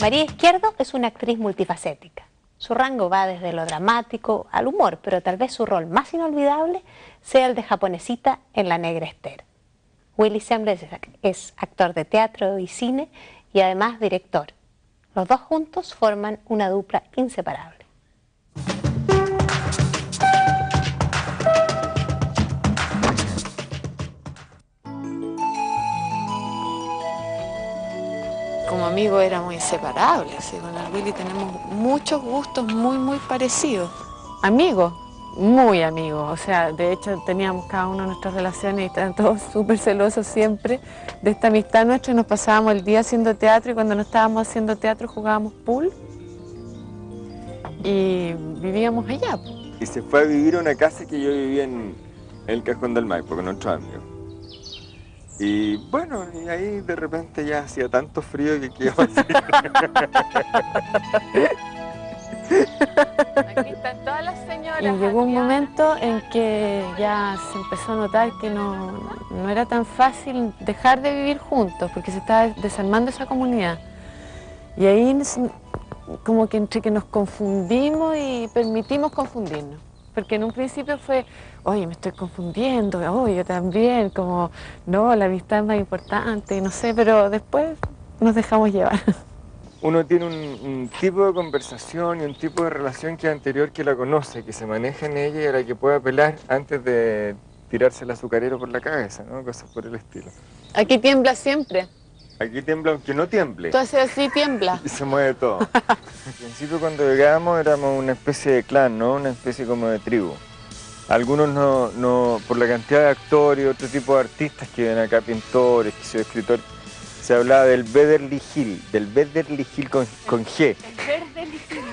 María Izquierdo es una actriz multifacética. Su rango va desde lo dramático al humor, pero tal vez su rol más inolvidable sea el de japonesita en La Negra Esther. Willy es actor de teatro y cine y además director. Los dos juntos forman una dupla inseparable. Como amigo éramos inseparables. con el Willy tenemos muchos gustos muy, muy parecidos. Amigos, muy amigos. O sea, de hecho teníamos cada uno nuestras relaciones y estaban todos súper celosos siempre de esta amistad nuestra. Nos pasábamos el día haciendo teatro y cuando no estábamos haciendo teatro jugábamos pool y vivíamos allá. Y se fue a vivir a una casa que yo vivía en el Cajón del Maipo con otros amigos. Y bueno, y ahí de repente ya hacía tanto frío que quedaba así. Aquí están todas las señoras. Y llegó un momento en que ya se empezó a notar que no, no era tan fácil dejar de vivir juntos, porque se estaba desarmando esa comunidad. Y ahí como que entre que nos confundimos y permitimos confundirnos porque en un principio fue, oye, me estoy confundiendo, oye, yo también, como, no, la amistad es más importante, no sé, pero después nos dejamos llevar. Uno tiene un, tipo de conversación y un tipo de relación que es anterior que la conoce, que se maneja en ella y a la que puede apelar antes de tirarse el azucarero por la cabeza, ¿no? Cosas por el estilo. Aquí tiembla siempre. Aquí tiembla aunque no tiemble. Entonces así tiembla. Y se mueve todo. Al principio cuando llegamos éramos una especie de clan, ¿no? Una especie como de tribu. Algunos no, no por la cantidad de actores y otro tipo de artistas que ven acá, pintores, que son escritores, se hablaba del Beverly Hill, del Beverly Hill con, con G.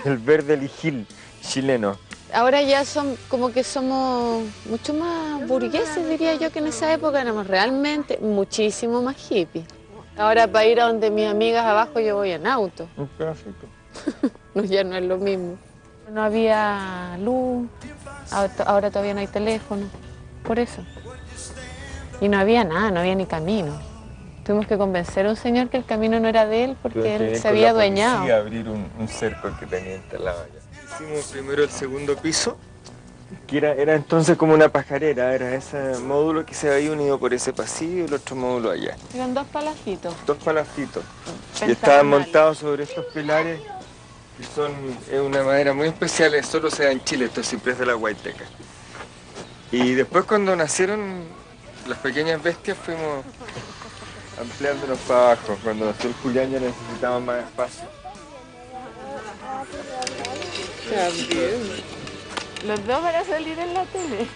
El Beverly Hill chileno. Ahora ya son como que somos mucho más burgueses, diría yo, que en esa época éramos realmente muchísimo más hippies. Ahora para ir a donde mis amigas abajo yo voy en auto. Un pedacito. no, ya no es lo mismo. No había luz, ahora todavía no hay teléfono, por eso. Y no había nada, no había ni camino. Tuvimos que convencer a un señor que el camino no era de él porque él se había adueñado. abrir un, un cerco que tenía instalado allá. Hicimos primero el segundo piso que era, era entonces como una pajarera, era ese módulo que se había unido por ese pasillo y el otro módulo allá. Eran dos palacitos. Dos palacitos. Y estaban montados sobre estos pilares que son es una madera muy especial, solo se da en Chile, esto siempre es de la Guayteca. Y después cuando nacieron las pequeñas bestias fuimos ampliándonos para abajo, cuando nació el Julián ya necesitábamos más espacio. También. Los dos van a salir en la tele.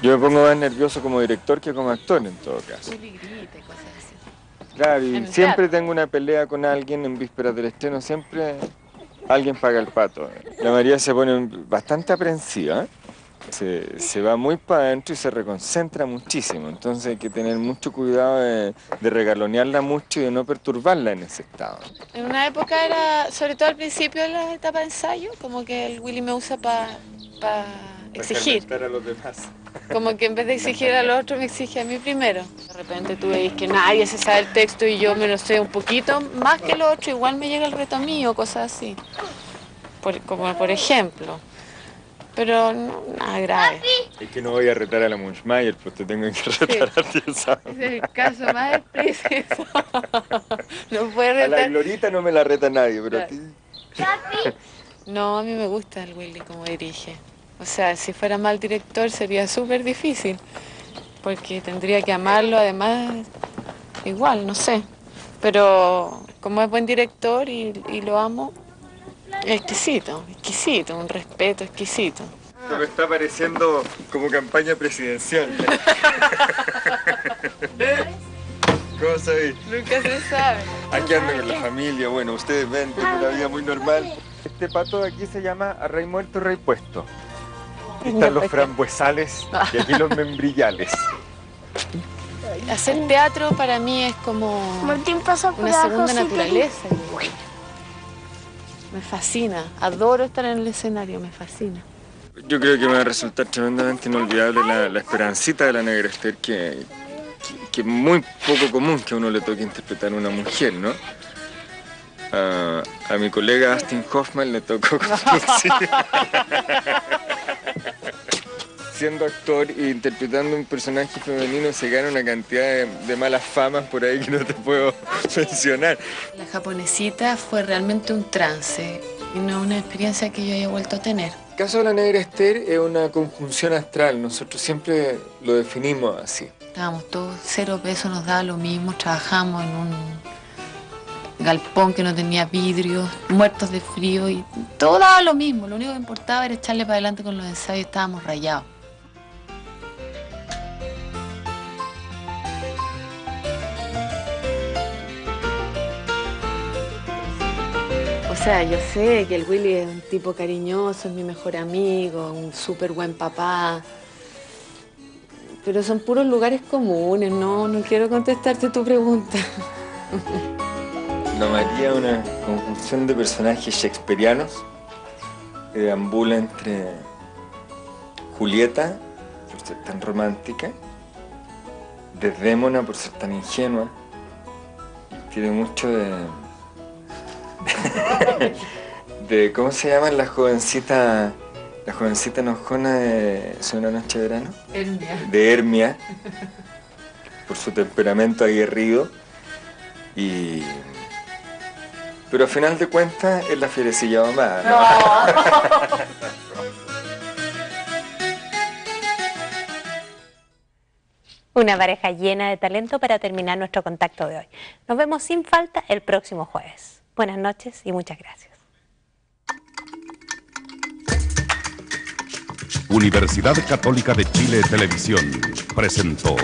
Yo me pongo más nervioso como director que como actor en todo caso. Claro, y siempre tengo una pelea con alguien en vísperas del estreno, siempre alguien paga el pato. La María se pone bastante aprensiva. ¿eh? Se, va muy para adentro y se reconcentra muchísimo, entonces hay que tener mucho cuidado de, regalonearla mucho y de no perturbarla en ese estado. En una época era, sobre todo al principio de la etapa de ensayo, como que el Willy me usa para exigir. a los demás. Como que en vez de exigir al otro me exige a mí primero. De repente tú veis que nadie se sabe el texto y yo me lo sé un poquito más que el otro, igual me llega el reto a mí o cosas así. como por ejemplo pero no, nada grave. Es que no voy a retar a la Munchmeyer, pues te tengo que retar a ti, ¿sabes? Es el caso más explícito. no puede retar. A la Glorita no me la reta nadie, pero a ti... No, a mí me gusta el Willy como dirige. O sea, si fuera mal director sería súper difícil, porque tendría que amarlo, además, igual, no sé. Pero como es buen director y, y lo amo, Exquisito, exquisito, un respeto exquisito. me está pareciendo como campaña presidencial. ¿Cómo sabéis? Nunca se sabe. Aquí ando con la familia, bueno, ustedes ven, tengo una vida muy normal. Este pato de aquí se llama a rey muerto, rey puesto. Aquí están los frambuesales y aquí los membrillales. Hacer teatro para mí es como una segunda naturaleza. Me fascina, adoro estar en el escenario, me fascina. Yo creo que me va a resultar tremendamente inolvidable la, esperancita de la negra Esther, que, que, es muy poco común que a uno le toque interpretar a una mujer, ¿no? A, mi colega Austin Hoffman le tocó Siendo actor e interpretando un personaje femenino se gana una cantidad de, malas famas por ahí que no te puedo mencionar. La japonesita fue realmente un trance y no una experiencia que yo haya vuelto a tener. El caso de la negra Esther es una conjunción astral, nosotros siempre lo definimos así. Estábamos todos cero pesos, nos daba lo mismo, trabajamos en un galpón que no tenía vidrio, muertos de frío y todo daba lo mismo. Lo único que importaba era echarle para adelante con los ensayos, estábamos rayados. Sea, yo sé que el Willy es un tipo cariñoso, es mi mejor amigo, un súper buen papá. Pero son puros lugares comunes, no, no quiero contestarte tu pregunta. No María una conjunción de personajes shakespearianos que deambula entre Julieta, por ser tan romántica, Desdémona por ser tan ingenua, tiene mucho de, de, ¿cómo se llaman las jovencitas? La jovencita enojona de una noche de verano. Hermia. De Hermia. Por su temperamento aguerrido. Y pero al final de cuentas es la fierecilla mamá. Una pareja llena de talento para terminar nuestro contacto de hoy. Nos vemos sin falta el próximo jueves. Buenas noches y muchas gracias. Universidad Católica de Chile Televisión presentó